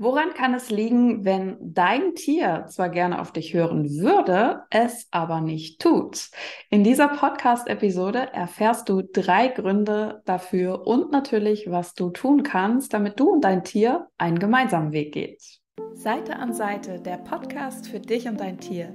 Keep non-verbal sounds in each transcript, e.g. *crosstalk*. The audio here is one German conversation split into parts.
Woran kann es liegen, wenn dein Tier zwar gerne auf dich hören würde, es aber nicht tut? In dieser Podcast-Episode erfährst du drei Gründe dafür und natürlich, was du tun kannst, damit du und dein Tier einen gemeinsamen Weg geht. Seite an Seite, der Podcast für dich und dein Tier.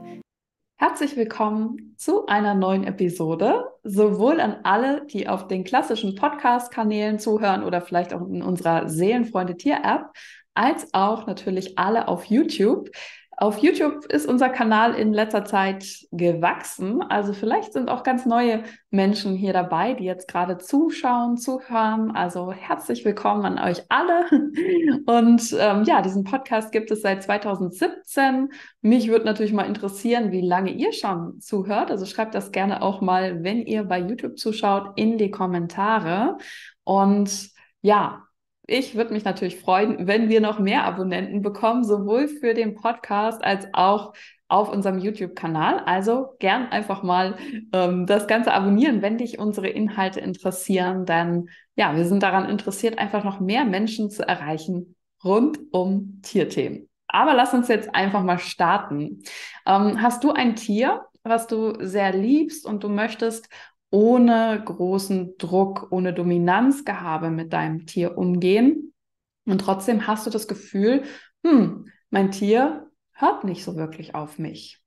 Herzlich willkommen zu einer neuen Episode, sowohl an alle, die auf den klassischen Podcast-Kanälen zuhören oder vielleicht auch in unserer Seelenfreunde Tier-App, als auch natürlich alle auf YouTube. Auf YouTube ist unser Kanal in letzter Zeit gewachsen. Also vielleicht sind auch ganz neue Menschen hier dabei, die jetzt gerade zuschauen, zuhören. Also herzlich willkommen an euch alle. *laughs* Und ähm, ja, diesen Podcast gibt es seit 2017. Mich würde natürlich mal interessieren, wie lange ihr schon zuhört. Also schreibt das gerne auch mal, wenn ihr bei YouTube zuschaut, in die Kommentare. Und ja, ich würde mich natürlich freuen, wenn wir noch mehr Abonnenten bekommen, sowohl für den Podcast als auch auf unserem YouTube-Kanal. Also gern einfach mal ähm, das Ganze abonnieren, wenn dich unsere Inhalte interessieren. Denn ja, wir sind daran interessiert, einfach noch mehr Menschen zu erreichen rund um Tierthemen. Aber lass uns jetzt einfach mal starten. Ähm, hast du ein Tier, was du sehr liebst und du möchtest ohne großen Druck, ohne Dominanzgehabe mit deinem Tier umgehen. Und trotzdem hast du das Gefühl, hm, mein Tier hört nicht so wirklich auf mich.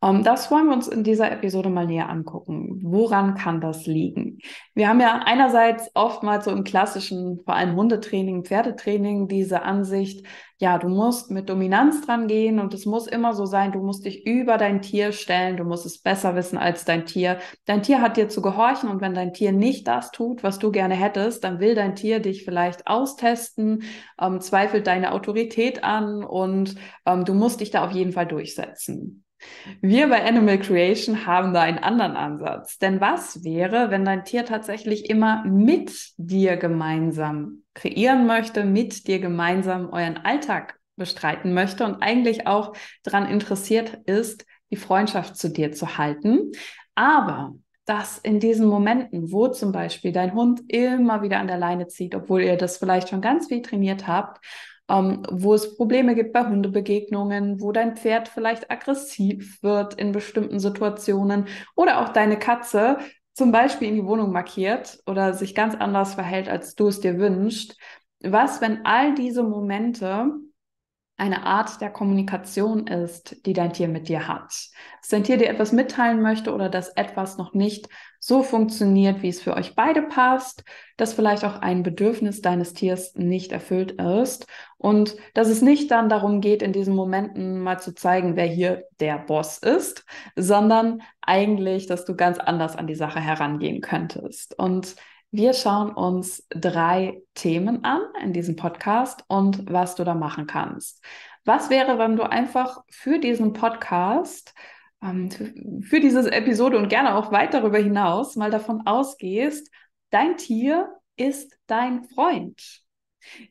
Um, ähm, das wollen wir uns in dieser Episode mal näher angucken. Woran kann das liegen? Wir haben ja einerseits oftmals so im klassischen, vor allem Hundetraining, Pferdetraining, diese Ansicht, ja, du musst mit Dominanz dran gehen und es muss immer so sein, du musst dich über dein Tier stellen, du musst es besser wissen als dein Tier. Dein Tier hat dir zu gehorchen und wenn dein Tier nicht das tut, was du gerne hättest, dann will dein Tier dich vielleicht austesten, ähm, zweifelt deine Autorität an und ähm, du musst dich da auf jeden Fall durchsetzen. Wir bei Animal Creation haben da einen anderen Ansatz. Denn was wäre, wenn dein Tier tatsächlich immer mit dir gemeinsam kreieren möchte, mit dir gemeinsam euren Alltag bestreiten möchte und eigentlich auch daran interessiert ist, die Freundschaft zu dir zu halten. Aber dass in diesen Momenten, wo zum Beispiel dein Hund immer wieder an der Leine zieht, obwohl ihr das vielleicht schon ganz viel trainiert habt ähm, wo es Probleme gibt bei Hundebegegnungen, wo dein Pferd vielleicht aggressiv wird in bestimmten Situationen oder auch deine Katze zum Beispiel in die Wohnung markiert oder sich ganz anders verhält, als du es dir wünschst. Was, wenn all diese Momente eine Art der Kommunikation ist, die dein Tier mit dir hat. Dass dein Tier dir etwas mitteilen möchte oder dass etwas noch nicht so funktioniert, wie es für euch beide passt, dass vielleicht auch ein Bedürfnis deines Tiers nicht erfüllt ist und dass es nicht dann darum geht, in diesen Momenten mal zu zeigen, wer hier der Boss ist, sondern eigentlich, dass du ganz anders an die Sache herangehen könntest. Und wir schauen uns drei Themen an in diesem Podcast und was du da machen kannst. Was wäre, wenn du einfach für diesen Podcast, ähm, für diese Episode und gerne auch weit darüber hinaus mal davon ausgehst, dein Tier ist dein Freund.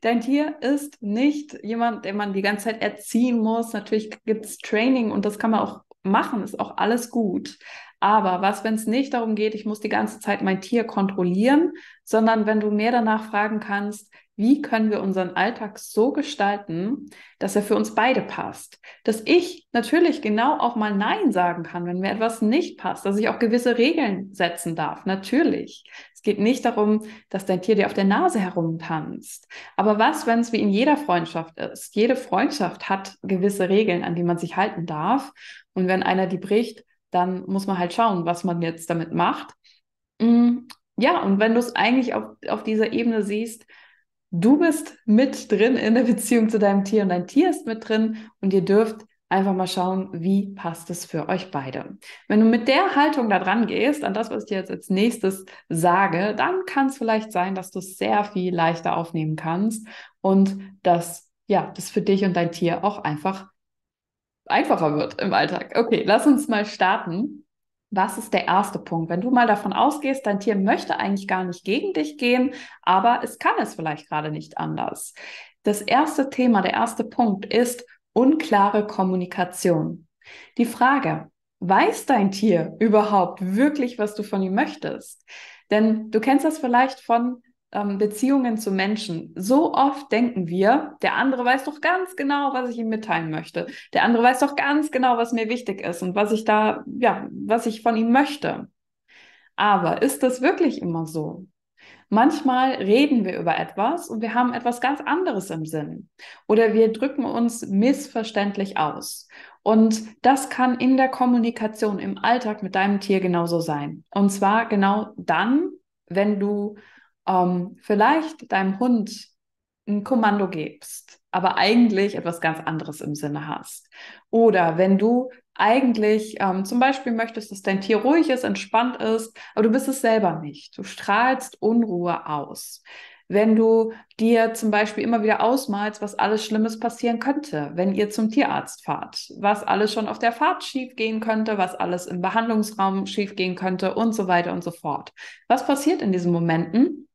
Dein Tier ist nicht jemand, den man die ganze Zeit erziehen muss. Natürlich gibt es Training und das kann man auch machen, ist auch alles gut. Aber was, wenn es nicht darum geht, ich muss die ganze Zeit mein Tier kontrollieren, sondern wenn du mehr danach fragen kannst, wie können wir unseren Alltag so gestalten, dass er für uns beide passt? Dass ich natürlich genau auch mal Nein sagen kann, wenn mir etwas nicht passt, dass ich auch gewisse Regeln setzen darf. Natürlich. Es geht nicht darum, dass dein Tier dir auf der Nase herumtanzt. Aber was, wenn es wie in jeder Freundschaft ist? Jede Freundschaft hat gewisse Regeln, an die man sich halten darf. Und wenn einer die bricht, dann muss man halt schauen, was man jetzt damit macht. Mm, ja, und wenn du es eigentlich auf, auf dieser Ebene siehst, du bist mit drin in der Beziehung zu deinem Tier und dein Tier ist mit drin und ihr dürft einfach mal schauen, wie passt es für euch beide. Wenn du mit der Haltung da dran gehst, an das, was ich dir jetzt als nächstes sage, dann kann es vielleicht sein, dass du es sehr viel leichter aufnehmen kannst und dass ja, das für dich und dein Tier auch einfach einfacher wird im Alltag. Okay, lass uns mal starten. Was ist der erste Punkt? Wenn du mal davon ausgehst, dein Tier möchte eigentlich gar nicht gegen dich gehen, aber es kann es vielleicht gerade nicht anders. Das erste Thema, der erste Punkt ist unklare Kommunikation. Die Frage, weiß dein Tier überhaupt wirklich, was du von ihm möchtest? Denn du kennst das vielleicht von ähm, Beziehungen zu Menschen. So oft denken wir, der andere weiß doch ganz genau, was ich ihm mitteilen möchte. Der andere weiß doch ganz genau, was mir wichtig ist und was ich da, ja, was ich von ihm möchte. Aber ist das wirklich immer so? Manchmal reden wir über etwas und wir haben etwas ganz anderes im Sinn. Oder wir drücken uns missverständlich aus. Und das kann in der Kommunikation im Alltag mit deinem Tier genauso sein. Und zwar genau dann, wenn du ähm, vielleicht deinem Hund ein Kommando gibst, aber eigentlich etwas ganz anderes im Sinne hast. Oder wenn du eigentlich ähm, zum Beispiel möchtest, dass dein Tier ruhig ist, entspannt ist, aber du bist es selber nicht. Du strahlst Unruhe aus. Wenn du dir zum Beispiel immer wieder ausmalst, was alles Schlimmes passieren könnte, wenn ihr zum Tierarzt fahrt, was alles schon auf der Fahrt schief gehen könnte, was alles im Behandlungsraum schief gehen könnte und so weiter und so fort. Was passiert in diesen Momenten?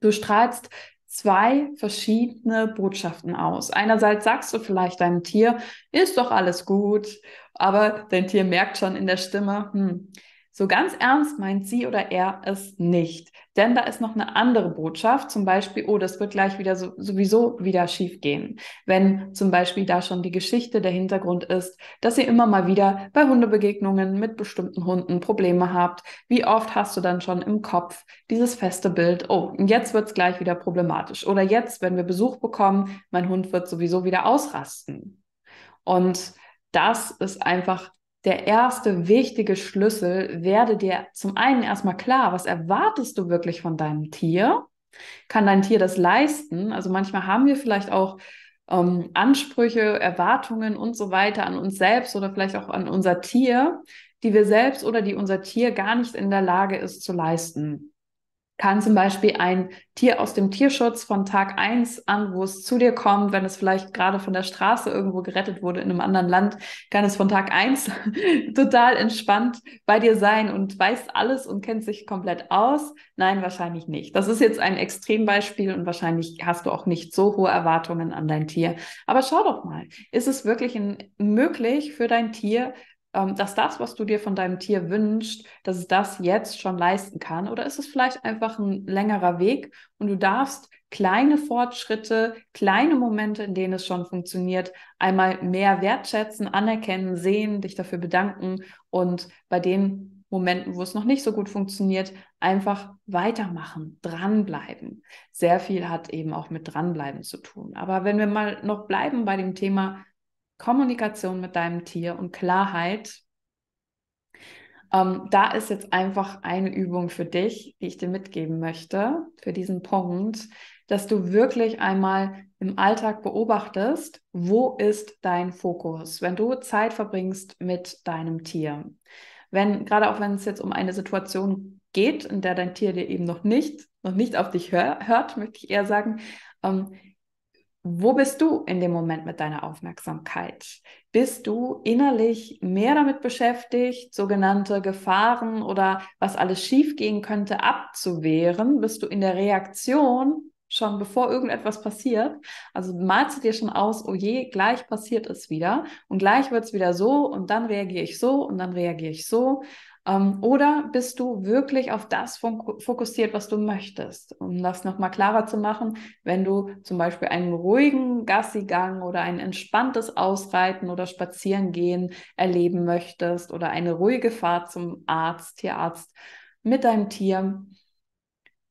Du strahlst zwei verschiedene Botschaften aus. Einerseits sagst du vielleicht deinem Tier, ist doch alles gut, aber dein Tier merkt schon in der Stimme, hm, so ganz ernst meint sie oder er es nicht. Denn da ist noch eine andere Botschaft, zum Beispiel, oh, das wird gleich wieder so, sowieso wieder schief gehen. Wenn zum Beispiel da schon die Geschichte der Hintergrund ist, dass ihr immer mal wieder bei Hundebegegnungen mit bestimmten Hunden Probleme habt. Wie oft hast du dann schon im Kopf dieses feste Bild, oh, jetzt wird es gleich wieder problematisch. Oder jetzt, wenn wir Besuch bekommen, mein Hund wird sowieso wieder ausrasten. Und das ist einfach der erste wichtige Schlüssel, werde dir zum einen erstmal klar, was erwartest du wirklich von deinem Tier? Kann dein Tier das leisten? Also manchmal haben wir vielleicht auch ähm, Ansprüche, Erwartungen und so weiter an uns selbst oder vielleicht auch an unser Tier, die wir selbst oder die unser Tier gar nicht in der Lage ist zu leisten kann zum Beispiel ein Tier aus dem Tierschutz von Tag eins an, wo es zu dir kommt, wenn es vielleicht gerade von der Straße irgendwo gerettet wurde in einem anderen Land, kann es von Tag eins *laughs* total entspannt bei dir sein und weiß alles und kennt sich komplett aus. Nein, wahrscheinlich nicht. Das ist jetzt ein Extrembeispiel und wahrscheinlich hast du auch nicht so hohe Erwartungen an dein Tier. Aber schau doch mal, ist es wirklich möglich für dein Tier, dass das, was du dir von deinem Tier wünschst, dass es das jetzt schon leisten kann? Oder ist es vielleicht einfach ein längerer Weg und du darfst kleine Fortschritte, kleine Momente, in denen es schon funktioniert, einmal mehr wertschätzen, anerkennen, sehen, dich dafür bedanken und bei den Momenten, wo es noch nicht so gut funktioniert, einfach weitermachen, dranbleiben. Sehr viel hat eben auch mit dranbleiben zu tun. Aber wenn wir mal noch bleiben bei dem Thema Kommunikation mit deinem Tier und Klarheit. Ähm, da ist jetzt einfach eine Übung für dich, die ich dir mitgeben möchte, für diesen Punkt, dass du wirklich einmal im Alltag beobachtest, wo ist dein Fokus, wenn du Zeit verbringst mit deinem Tier. Wenn, gerade auch wenn es jetzt um eine Situation geht, in der dein Tier dir eben noch nicht, noch nicht auf dich hör, hört, möchte ich eher sagen, ähm, wo bist du in dem Moment mit deiner Aufmerksamkeit? Bist du innerlich mehr damit beschäftigt, sogenannte Gefahren oder was alles schiefgehen könnte abzuwehren? Bist du in der Reaktion schon bevor irgendetwas passiert? Also malst du dir schon aus, oh je, gleich passiert es wieder und gleich wird es wieder so und dann reagiere ich so und dann reagiere ich so. Ähm, oder bist du wirklich auf das fokussiert, was du möchtest? Um das nochmal klarer zu machen, wenn du zum Beispiel einen ruhigen Gassigang oder ein entspanntes Ausreiten oder Spazierengehen erleben möchtest oder eine ruhige Fahrt zum Arzt, Tierarzt mit deinem Tier,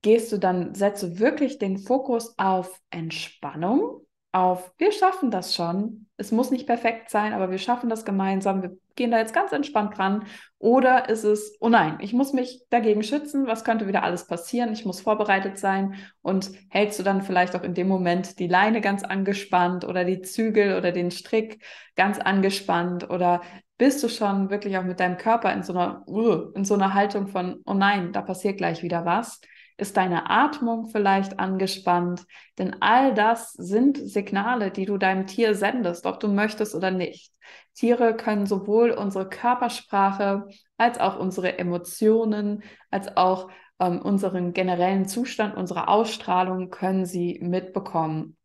gehst du dann, setzt du wirklich den Fokus auf Entspannung, auf wir schaffen das schon. Es muss nicht perfekt sein, aber wir schaffen das gemeinsam. Wir gehen da jetzt ganz entspannt dran? Oder ist es, oh nein, ich muss mich dagegen schützen, was könnte wieder alles passieren? Ich muss vorbereitet sein und hältst du dann vielleicht auch in dem Moment die Leine ganz angespannt oder die Zügel oder den Strick ganz angespannt oder bist du schon wirklich auch mit deinem Körper in so einer, uh, in so einer Haltung von, oh nein, da passiert gleich wieder was? Ist deine Atmung vielleicht angespannt? Denn all das sind Signale, die du deinem Tier sendest, ob du möchtest oder nicht. Tiere können sowohl unsere Körpersprache als auch unsere Emotionen, als auch ähm, unseren generellen Zustand, unsere Ausstrahlung können sie mitbekommen.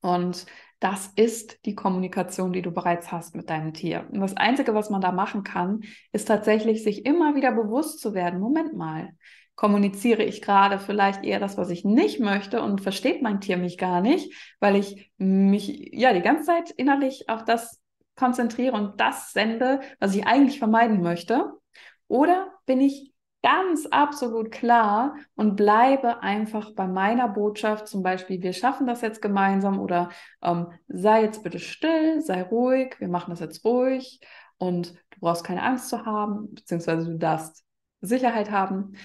Und das ist die Kommunikation, die du bereits hast mit deinem Tier. Und das Einzige, was man da machen kann, ist tatsächlich, sich immer wieder bewusst zu werden, Moment mal, kommuniziere ich gerade vielleicht eher das, was ich nicht möchte und versteht mein Tier mich gar nicht, weil ich mich ja die ganze Zeit innerlich auf das konzentriere und das sende, was ich eigentlich vermeiden möchte? Oder bin ich ganz absolut klar und bleibe einfach bei meiner Botschaft, zum Beispiel, wir schaffen das jetzt gemeinsam oder ähm, sei jetzt bitte still, sei ruhig, wir machen das jetzt ruhig und du brauchst keine Angst zu haben, beziehungsweise du darfst Sicherheit haben.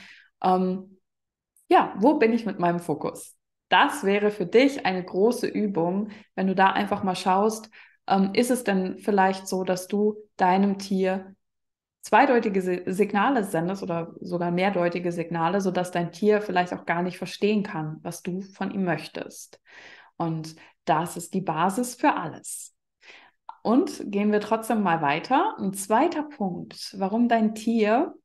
Ähm, ja, wo bin ich mit meinem Fokus? Das wäre für dich eine große Übung, wenn du da einfach mal schaust, ähm, ist es denn vielleicht so, dass du deinem Tier zweideutige Signale sendest oder sogar mehrdeutige Signale, sodass dein Tier vielleicht auch gar nicht verstehen kann, was du von ihm möchtest. Und das ist die Basis für alles. Und gehen wir trotzdem mal weiter. Ein zweiter Punkt, warum dein Tier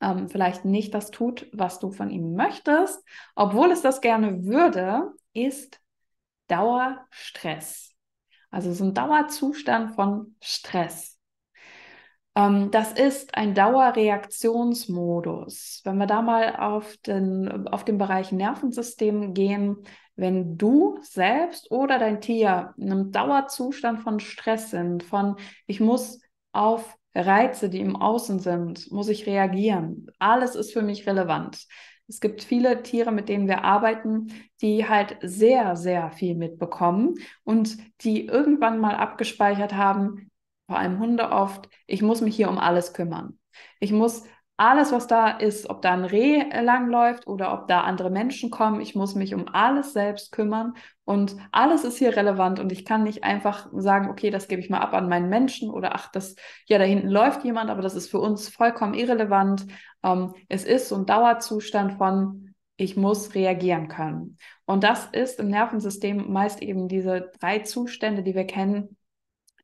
ähm, vielleicht nicht das tut, was du von ihm möchtest, obwohl es das gerne würde, ist Dauerstress. Also so ein Dauerzustand von Stress. Ähm, das ist ein Dauerreaktionsmodus. Wenn wir da mal auf den, auf den Bereich Nervensystem gehen, wenn du selbst oder dein Tier in einem Dauerzustand von Stress sind, von ich muss auf Reize, die im Außen sind, muss ich reagieren. Alles ist für mich relevant. Es gibt viele Tiere, mit denen wir arbeiten, die halt sehr, sehr viel mitbekommen und die irgendwann mal abgespeichert haben, vor allem Hunde oft, ich muss mich hier um alles kümmern. Ich muss alles, was da ist, ob da ein Reh langläuft oder ob da andere Menschen kommen, ich muss mich um alles selbst kümmern und alles ist hier relevant und ich kann nicht einfach sagen, okay, das gebe ich mal ab an meinen Menschen oder ach, das, ja, da hinten läuft jemand, aber das ist für uns vollkommen irrelevant. Ähm, es ist so ein Dauerzustand von, ich muss reagieren können. Und das ist im Nervensystem meist eben diese drei Zustände, die wir kennen.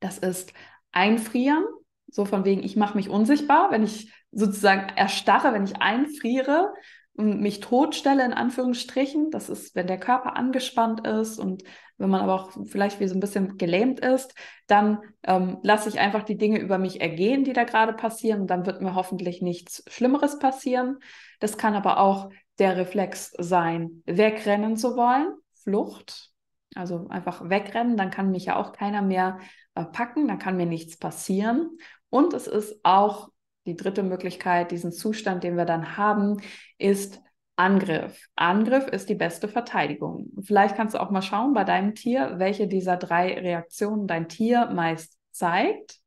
Das ist Einfrieren, so von wegen, ich mache mich unsichtbar, wenn ich sozusagen erstarre, wenn ich einfriere und mich totstelle, in Anführungsstrichen. Das ist, wenn der Körper angespannt ist und wenn man aber auch vielleicht wie so ein bisschen gelähmt ist, dann ähm, lasse ich einfach die Dinge über mich ergehen, die da gerade passieren. Und dann wird mir hoffentlich nichts Schlimmeres passieren. Das kann aber auch der Reflex sein, wegrennen zu wollen, Flucht. Also einfach wegrennen, dann kann mich ja auch keiner mehr äh, packen, dann kann mir nichts passieren. Und es ist auch die dritte Möglichkeit, diesen Zustand, den wir dann haben, ist Angriff. Angriff ist die beste Verteidigung. Vielleicht kannst du auch mal schauen bei deinem Tier, welche dieser drei Reaktionen dein Tier meist zeigt.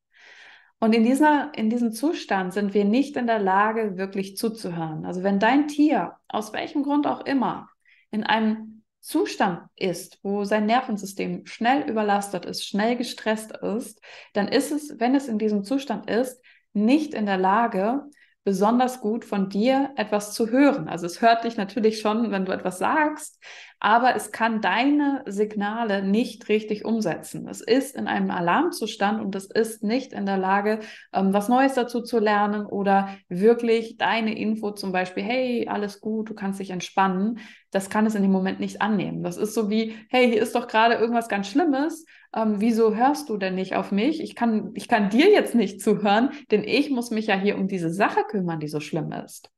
Und in, dieser, in diesem Zustand sind wir nicht in der Lage, wirklich zuzuhören. Also wenn dein Tier, aus welchem Grund auch immer, in einem Zustand ist, wo sein Nervensystem schnell überlastet ist, schnell gestresst ist, dann ist es, wenn es in diesem Zustand ist, nicht in der Lage, besonders gut von dir etwas zu hören. Also es hört dich natürlich schon, wenn du etwas sagst, aber es kann deine Signale nicht richtig umsetzen. Es ist in einem Alarmzustand und es ist nicht in der Lage, ähm, was Neues dazu zu lernen oder wirklich deine Info zum Beispiel, hey, alles gut, du kannst dich entspannen. Das kann es in dem Moment nicht annehmen. Das ist so wie, hey, hier ist doch gerade irgendwas ganz Schlimmes. Ähm, wieso hörst du denn nicht auf mich? Ich kann, ich kann dir jetzt nicht zuhören, denn ich muss mich ja hier um diese Sache kümmern, die so schlimm ist.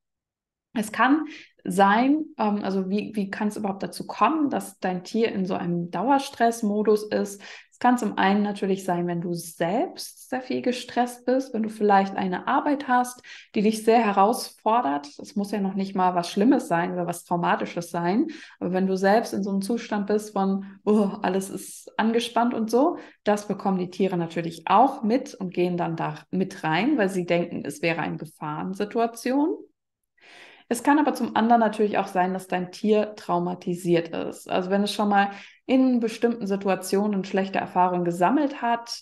Es kann sein, ähm, also wie, wie kann es überhaupt dazu kommen, dass dein Tier in so einem Dauerstressmodus ist? Es kann zum einen natürlich sein, wenn du selbst sehr viel gestresst bist, wenn du vielleicht eine Arbeit hast, die dich sehr herausfordert. Das muss ja noch nicht mal was Schlimmes sein oder was Traumatisches sein. Aber wenn du selbst in so einem Zustand bist von, oh, alles ist angespannt und so, das bekommen die Tiere natürlich auch mit und gehen dann da mit rein, weil sie denken, es wäre eine Gefahrensituation. Es kann aber zum anderen natürlich auch sein, dass dein Tier traumatisiert ist. Also wenn es schon mal in bestimmten Situationen schlechte Erfahrungen gesammelt hat,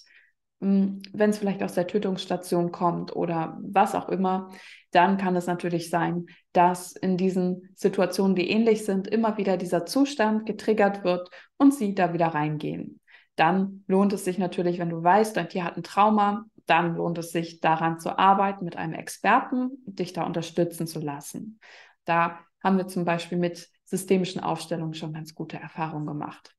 hm, wenn es vielleicht aus der Tötungsstation kommt oder was auch immer, dann kann es natürlich sein, dass in diesen Situationen, die ähnlich sind, immer wieder dieser Zustand getriggert wird und sie da wieder reingehen. Dann lohnt es sich natürlich, wenn du weißt, dein Tier hat ein Trauma, dann lohnt es sich daran zu arbeiten mit einem Experten, dich da unterstützen zu lassen. Da haben wir zum Beispiel mit systemischen Aufstellungen schon ganz gute Erfahrungen gemacht.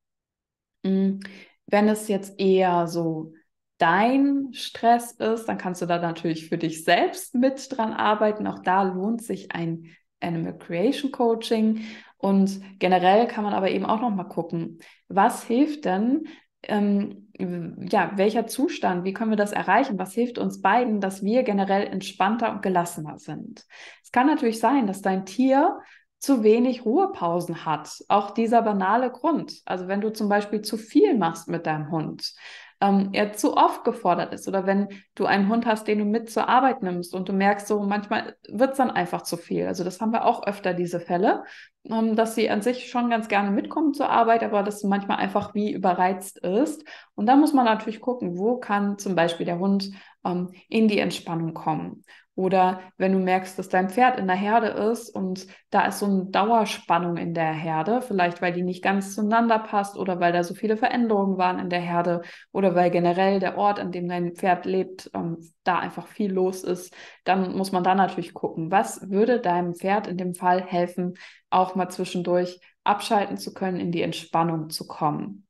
Mm, wenn es jetzt eher so dein Stress ist, dann kannst du da natürlich für dich selbst mit dran arbeiten. Auch da lohnt sich ein Animal Creation Coaching. Und generell kann man aber eben auch noch mal gucken, was hilft denn, ähm, ja, welcher Zustand, wie können wir das erreichen? Was hilft uns beiden, dass wir generell entspannter und gelassener sind? Es kann natürlich sein, dass dein Tier zu wenig Ruhepausen hat. Auch dieser banale Grund. Also wenn du zum Beispiel zu viel machst mit deinem Hund, ähm, er zu oft gefordert ist oder wenn du einen Hund hast, den du mit zur Arbeit nimmst und du merkst so, manchmal wird es dann einfach zu viel. Also das haben wir auch öfter, diese Fälle, ähm, dass sie an sich schon ganz gerne mitkommen zur Arbeit, aber das manchmal einfach wie überreizt ist. Und da muss man natürlich gucken, wo kann zum Beispiel der Hund ähm, in die Entspannung kommen. Oder wenn du merkst, dass dein Pferd in der Herde ist und da ist so eine Dauerspannung in der Herde, vielleicht weil die nicht ganz zueinander passt oder weil da so viele Veränderungen waren in der Herde oder weil generell der Ort, an dem dein Pferd lebt, ähm, da einfach viel los ist, dann muss man da natürlich gucken, was würde deinem Pferd in dem Fall helfen, auch mal zwischendurch abschalten zu können, in die Entspannung zu kommen.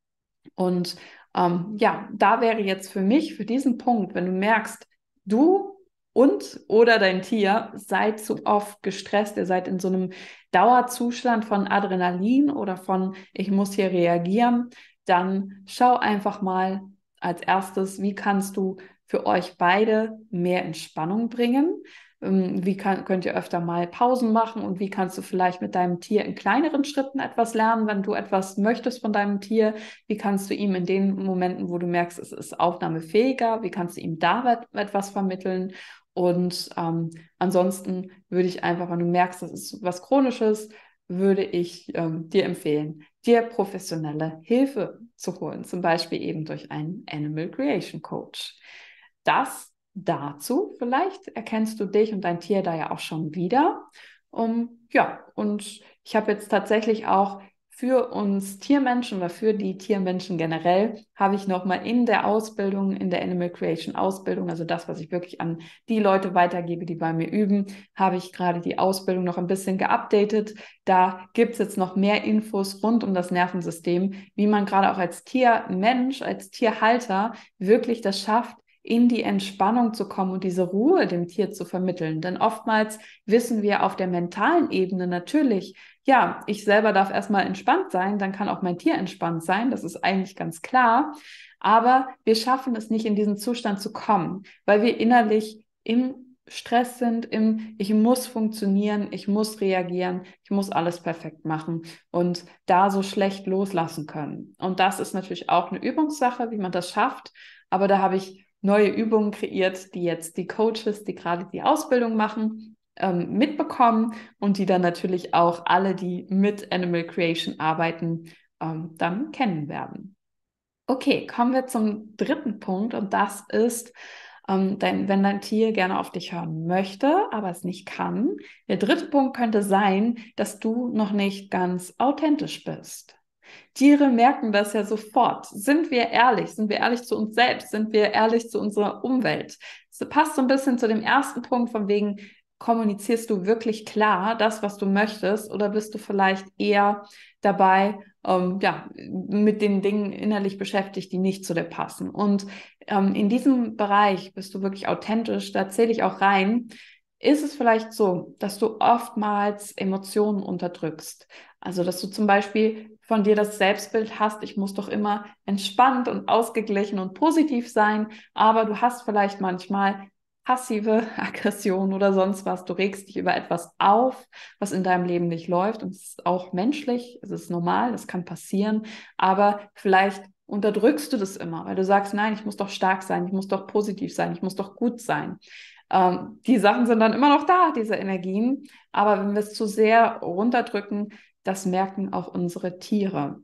Und ähm, ja, da wäre jetzt für mich, für diesen Punkt, wenn du merkst, du und oder dein Tier seid zu oft gestresst, ihr seid in so einem Dauerzustand von Adrenalin oder von ich muss hier reagieren, dann schau einfach mal als erstes, wie kannst du für euch beide mehr Entspannung bringen? Ähm, wie kann, könnt ihr öfter mal Pausen machen und wie kannst du vielleicht mit deinem Tier in kleineren Schritten etwas lernen, wenn du etwas möchtest von deinem Tier? Wie kannst du ihm in den Momenten, wo du merkst, es ist aufnahmefähiger, wie kannst du ihm da etwas vermitteln? Und ähm, ansonsten würde ich einfach, wenn du merkst, das ist was Chronisches, würde ich ähm, dir empfehlen, dir professionelle Hilfe zu holen, zum Beispiel eben durch einen Animal Creation Coach. Das dazu, vielleicht erkennst du dich und dein Tier da ja auch schon wieder. Um, ja, und ich habe jetzt tatsächlich auch für uns Tiermenschen oder für die Tiermenschen generell habe ich nochmal in der Ausbildung, in der Animal Creation Ausbildung, also das, was ich wirklich an die Leute weitergebe, die bei mir üben, habe ich gerade die Ausbildung noch ein bisschen geupdatet. Da gibt es jetzt noch mehr Infos rund um das Nervensystem, wie man gerade auch als Tiermensch, als Tierhalter wirklich das schafft, in die Entspannung zu kommen und diese Ruhe dem Tier zu vermitteln. Denn oftmals wissen wir auf der mentalen Ebene natürlich, ja, ich selber darf erstmal entspannt sein, dann kann auch mein Tier entspannt sein, das ist eigentlich ganz klar. Aber wir schaffen es nicht, in diesen Zustand zu kommen, weil wir innerlich im Stress sind, im Ich muss funktionieren, ich muss reagieren, ich muss alles perfekt machen und da so schlecht loslassen können. Und das ist natürlich auch eine Übungssache, wie man das schafft. Aber da habe ich neue Übungen kreiert, die jetzt die Coaches, die gerade die Ausbildung machen, ähm, mitbekommen und die dann natürlich auch alle, die mit Animal Creation arbeiten, ähm, dann kennen werden. Okay, kommen wir zum dritten Punkt und das ist, ähm, dein, wenn dein Tier gerne auf dich hören möchte, aber es nicht kann. Der dritte Punkt könnte sein, dass du noch nicht ganz authentisch bist. Tiere merken das ja sofort. Sind wir ehrlich? Sind wir ehrlich zu uns selbst? Sind wir ehrlich zu unserer Umwelt? Das passt so ein bisschen zu dem ersten Punkt von wegen, kommunizierst du wirklich klar das, was du möchtest, oder bist du vielleicht eher dabei, ähm, ja, mit den Dingen innerlich beschäftigt, die nicht zu dir passen? Und ähm, in diesem Bereich bist du wirklich authentisch, da zähle ich auch rein. Ist es vielleicht so, dass du oftmals Emotionen unterdrückst? Also, dass du zum Beispiel von dir das Selbstbild hast, ich muss doch immer entspannt und ausgeglichen und positiv sein, aber du hast vielleicht manchmal passive *laughs* Aggression oder sonst was. Du regst dich über etwas auf, was in deinem Leben nicht läuft und es ist auch menschlich, es ist normal, das kann passieren, aber vielleicht unterdrückst du das immer, weil du sagst, nein, ich muss doch stark sein, ich muss doch positiv sein, ich muss doch gut sein. Ähm, die Sachen sind dann immer noch da, diese Energien, aber wenn wir es zu sehr runterdrücken, das merken auch unsere Tiere.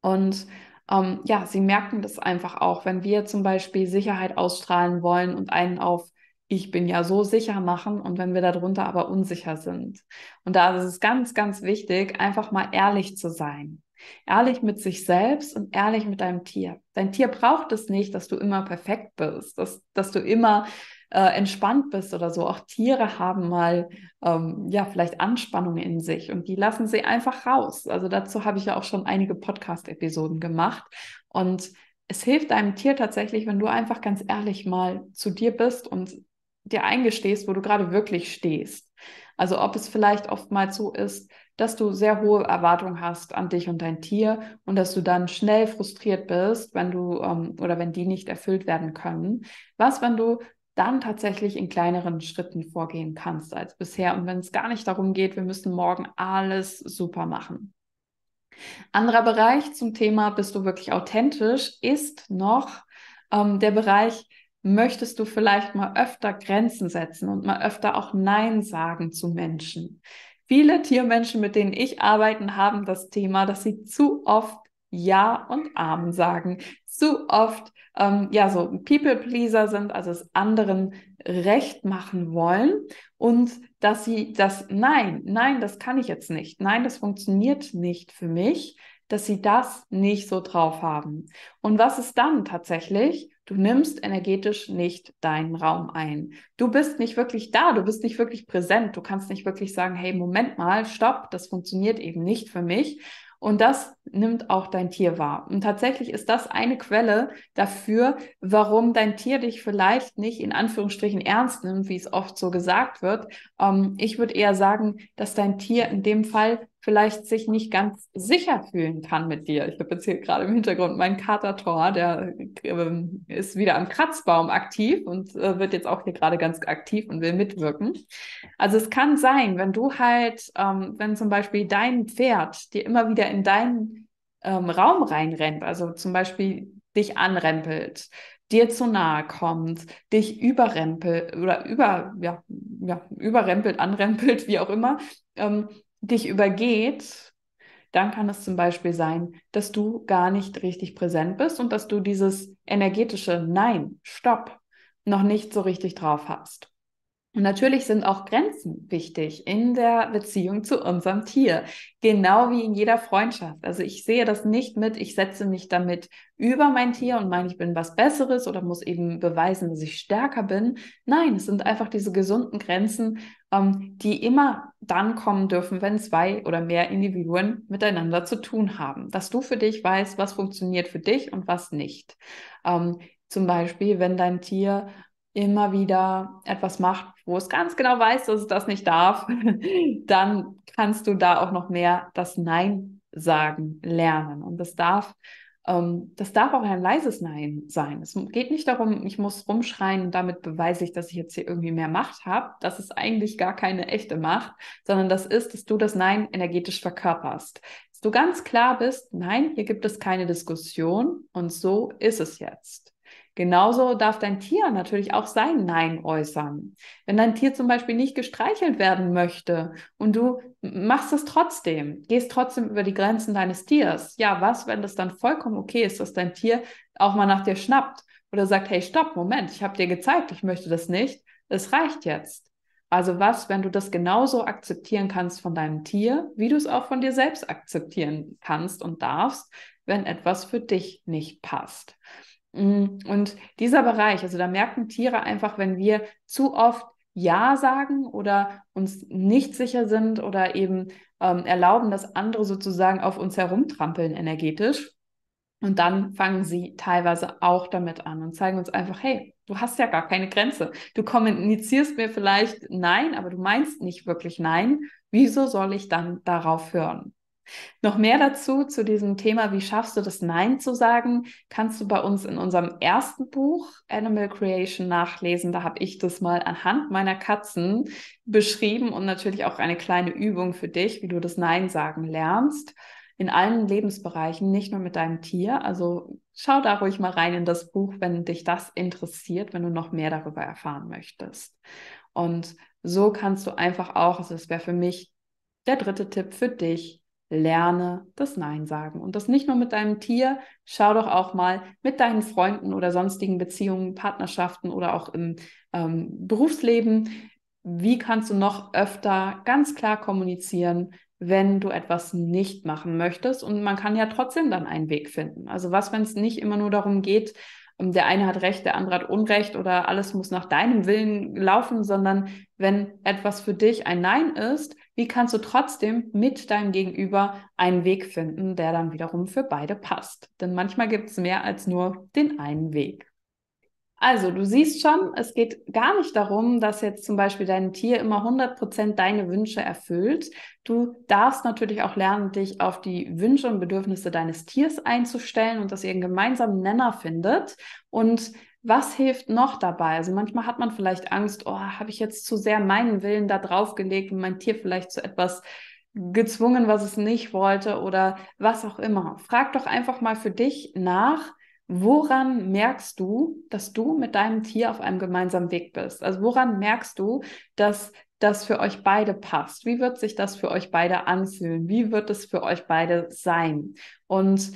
Und ähm, ja, sie merken das einfach auch, wenn wir zum Beispiel Sicherheit ausstrahlen wollen und einen auf ich bin ja so sicher machen und wenn wir darunter aber unsicher sind. Und da ist es ganz, ganz wichtig, einfach mal ehrlich zu sein. Ehrlich mit sich selbst und ehrlich mit deinem Tier. Dein Tier braucht es nicht, dass du immer perfekt bist, dass, dass du immer äh, entspannt bist oder so. Auch Tiere haben mal ähm, ja vielleicht Anspannung in sich und die lassen sie einfach raus. Also dazu habe ich ja auch schon einige Podcast-Episoden gemacht und es hilft deinem Tier tatsächlich, wenn du einfach ganz ehrlich mal zu dir bist und dir eingestehst, wo du gerade wirklich stehst. Also ob es vielleicht oftmals so ist, dass du sehr hohe Erwartungen hast an dich und dein Tier und dass du dann schnell frustriert bist, wenn du ähm, oder wenn die nicht erfüllt werden können. Was, wenn du dann tatsächlich in kleineren Schritten vorgehen kannst als bisher und wenn es gar nicht darum geht, wir müssen morgen alles super machen. Anderer Bereich zum Thema, bist du wirklich authentisch, ist noch ähm, der Bereich, möchtest du vielleicht mal öfter Grenzen setzen und mal öfter auch Nein sagen zu Menschen. Viele Tiermenschen, mit denen ich arbeite, haben das Thema, dass sie zu oft Ja und Amen sagen, zu oft ähm, ja so People-Pleaser sind, also es anderen recht machen wollen und dass sie das Nein, nein, das kann ich jetzt nicht, nein, das funktioniert nicht für mich, dass sie das nicht so drauf haben. Und was ist dann tatsächlich? Du nimmst energetisch nicht deinen Raum ein. Du bist nicht wirklich da, du bist nicht wirklich präsent. Du kannst nicht wirklich sagen, hey, Moment mal, stopp, das funktioniert eben nicht für mich. Und das nimmt auch dein Tier wahr. Und tatsächlich ist das eine Quelle dafür, warum dein Tier dich vielleicht nicht in Anführungsstrichen ernst nimmt, wie es oft so gesagt wird. Ähm, ich würde eher sagen, dass dein Tier in dem Fall vielleicht sich nicht ganz sicher fühlen kann mit dir. Ich habe jetzt hier gerade im Hintergrund meinen Kater Thor, der äh, ist wieder am Kratzbaum aktiv und äh, wird jetzt auch hier gerade ganz aktiv und will mitwirken. Also es kann sein, wenn du halt, ähm, wenn zum Beispiel dein Pferd dir immer wieder in deinen ähm, Raum reinrennt, also zum Beispiel dich anrempelt, dir zu nahe kommt, dich überrempelt oder über, ja, ja, überrempelt, anrempelt, *laughs* wie auch immer, ähm, dich übergeht, dann kann es zum Beispiel sein, dass du gar nicht richtig präsent bist und dass du dieses energetische Nein, Stopp noch nicht so richtig drauf hast. Und natürlich sind auch Grenzen wichtig in der Beziehung zu unserem Tier, genau wie in jeder Freundschaft. Also ich sehe das nicht mit, ich setze mich damit über mein Tier und meine, ich bin was Besseres oder muss eben beweisen, dass ich stärker bin. Nein, es sind einfach diese gesunden Grenzen, ähm, die immer dann kommen dürfen, wenn zwei oder mehr Individuen miteinander zu tun haben. Dass du für dich weißt, was funktioniert für dich und was nicht. Ähm, zum Beispiel, wenn dein Tier immer wieder etwas macht, wo es ganz genau weiß, dass es das nicht darf, *laughs* dann kannst du da auch noch mehr das Nein sagen lernen. Und das darf, das darf auch ein leises Nein sein. Es geht nicht darum, ich muss rumschreien und damit beweise ich, dass ich jetzt hier irgendwie mehr Macht habe. Das ist eigentlich gar keine echte Macht, sondern das ist, dass du das Nein energetisch verkörperst. Dass du ganz klar bist, nein, hier gibt es keine Diskussion und so ist es jetzt. Genauso darf dein Tier natürlich auch sein Nein äußern. Wenn dein Tier zum Beispiel nicht gestreichelt werden möchte und du machst es trotzdem, gehst trotzdem über die Grenzen deines Tiers. Ja, was, wenn das dann vollkommen okay ist, dass dein Tier auch mal nach dir schnappt oder sagt, hey, stopp, Moment, ich habe dir gezeigt, ich möchte das nicht, es reicht jetzt. Also was, wenn du das genauso akzeptieren kannst von deinem Tier, wie du es auch von dir selbst akzeptieren kannst und darfst, wenn etwas für dich nicht passt. Mm, und dieser Bereich, also da merken Tiere einfach, wenn wir zu oft Ja sagen oder uns nicht sicher sind oder eben ähm, erlauben, dass andere sozusagen auf uns herumtrampeln energetisch. Und dann fangen sie teilweise auch damit an und zeigen uns einfach, hey, du hast ja gar keine Grenze. Du kommunizierst mir vielleicht Nein, aber du meinst nicht wirklich Nein. Wieso soll ich dann darauf hören? Noch mehr dazu, zu diesem Thema, wie schaffst du das Nein zu sagen, kannst du bei uns in unserem ersten Buch Animal Creation nachlesen. Da habe ich das mal anhand meiner Katzen beschrieben und natürlich auch eine kleine Übung für dich, wie du das Nein sagen lernst. In allen Lebensbereichen, nicht nur mit deinem Tier. Also schau da ruhig mal rein in das Buch, wenn dich das interessiert, wenn du noch mehr darüber erfahren möchtest. Und so kannst du einfach auch, also das wäre für mich der dritte Tipp für dich, lerne das Nein sagen. Und das nicht nur mit deinem Tier, schau doch auch mal mit deinen Freunden oder sonstigen Beziehungen, Partnerschaften oder auch im ähm, Berufsleben. Wie kannst du noch öfter ganz klar kommunizieren, wenn du etwas nicht machen möchtest? Und man kann ja trotzdem dann einen Weg finden. Also was, wenn es nicht immer nur darum geht, der eine hat Recht, der andere hat Unrecht oder alles muss nach deinem Willen laufen, sondern wenn etwas für dich ein Nein ist, wie kannst du trotzdem mit deinem Gegenüber einen Weg finden, der dann wiederum für beide passt? Denn manchmal gibt es mehr als nur den einen Weg. Also, du siehst schon, es geht gar nicht darum, dass jetzt zum Beispiel dein Tier immer 100% deine Wünsche erfüllt. Du darfst natürlich auch lernen, dich auf die Wünsche und Bedürfnisse deines Tiers einzustellen und dass ihr einen gemeinsamen Nenner findet. Und was hilft noch dabei? Also manchmal hat man vielleicht Angst, oh, habe ich jetzt zu sehr meinen Willen da draufgelegt und mein Tier vielleicht zu etwas gezwungen, was es nicht wollte oder was auch immer. Frag doch einfach mal für dich nach, woran merkst du, dass du mit deinem Tier auf einem gemeinsamen Weg bist? Also woran merkst du, dass das für euch beide passt? Wie wird sich das für euch beide anfühlen? Wie wird es für euch beide sein? Und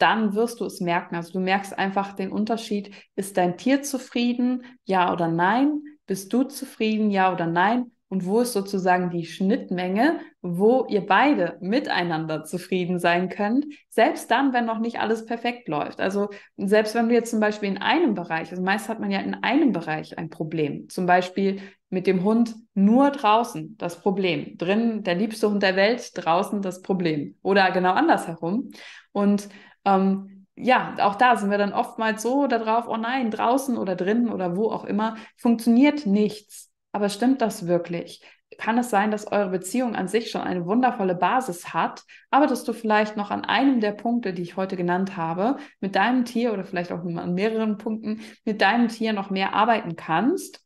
dann wirst du es merken. Also du merkst einfach den Unterschied. Ist dein Tier zufrieden? Ja oder nein? Bist du zufrieden? Ja oder nein? Und wo ist sozusagen die Schnittmenge, wo ihr beide miteinander zufrieden sein könnt, selbst dann, wenn noch nicht alles perfekt läuft. Also selbst wenn du jetzt zum Beispiel in einem Bereich, also meist hat man ja in einem Bereich ein Problem, zum Beispiel mit dem Hund nur draußen das Problem, drin der liebste Hund der Welt, draußen das Problem oder genau andersherum. Und ähm, ja, auch da sind wir dann oftmals so darauf, oh nein, draußen oder drinnen oder wo auch immer, funktioniert nichts. Aber stimmt das wirklich? Kann es sein, dass eure Beziehung an sich schon eine wundervolle Basis hat, aber dass du vielleicht noch an einem der Punkte, die ich heute genannt habe, mit deinem Tier oder vielleicht auch an mehreren Punkten mit deinem Tier noch mehr arbeiten kannst?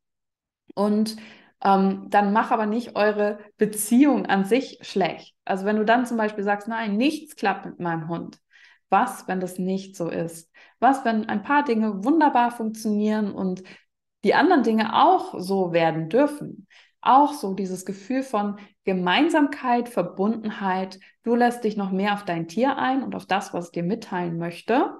Und ähm, dann mach aber nicht eure Beziehung an sich schlecht. Also wenn du dann zum Beispiel sagst, nein, nichts klappt mit meinem Hund, was, wenn das nicht so ist? Was, wenn ein paar Dinge wunderbar funktionieren und die anderen Dinge auch so werden dürfen? Auch so dieses Gefühl von Gemeinsamkeit, Verbundenheit. Du lässt dich noch mehr auf dein Tier ein und auf das, was es dir mitteilen möchte,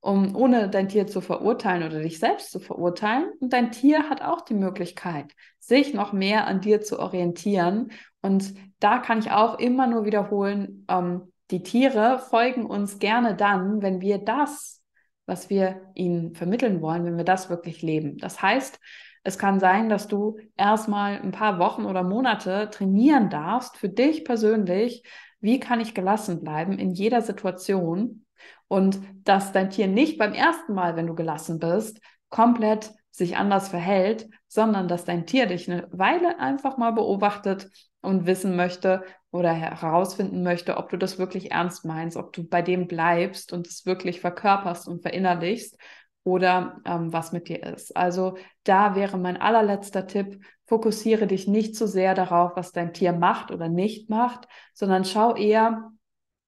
um, ohne dein Tier zu verurteilen oder dich selbst zu verurteilen. Und dein Tier hat auch die Möglichkeit, sich noch mehr an dir zu orientieren. Und da kann ich auch immer nur wiederholen, ähm, die Tiere folgen uns gerne dann, wenn wir das, was wir ihnen vermitteln wollen, wenn wir das wirklich leben. Das heißt, es kann sein, dass du erstmal ein paar Wochen oder Monate trainieren darfst für dich persönlich. Wie kann ich gelassen bleiben in jeder Situation? Und dass dein Tier nicht beim ersten Mal, wenn du gelassen bist, komplett sich anders verhält, sondern dass dein Tier dich eine Weile einfach mal beobachtet und wissen möchte oder herausfinden möchte, ob du das wirklich ernst meinst, ob du bei dem bleibst und es wirklich verkörperst und verinnerlichst oder ähm, was mit dir ist. Also da wäre mein allerletzter Tipp, fokussiere dich nicht zu sehr darauf, was dein Tier macht oder nicht macht, sondern schau eher,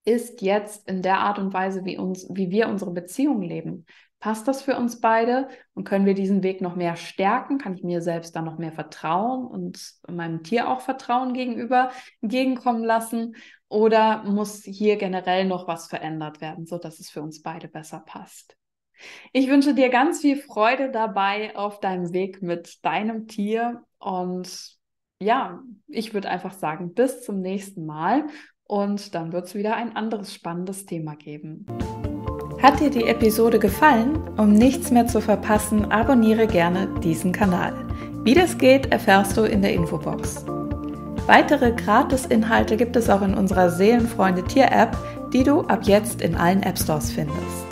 ist jetzt in der Art und Weise, wie, uns, wie wir unsere Beziehung leben, Passt das für uns beide und können wir diesen Weg noch mehr stärken? Kann ich mir selbst dann noch mehr vertrauen und meinem Tier auch Vertrauen gegenüber entgegenkommen lassen? Oder muss hier generell noch was verändert werden, sodass es für uns beide besser passt? Ich wünsche dir ganz viel Freude dabei auf deinem Weg mit deinem Tier und ja, ich würde einfach sagen, bis zum nächsten Mal und dann wird es wieder ein anderes spannendes Thema geben. Hat dir die Episode gefallen? Um nichts mehr zu verpassen, abonniere gerne diesen Kanal. Wie das geht, erfährst du in der Infobox. Weitere Gratis-Inhalte gibt es auch in unserer Seelenfreunde Tier-App, die du ab jetzt in allen App Stores findest.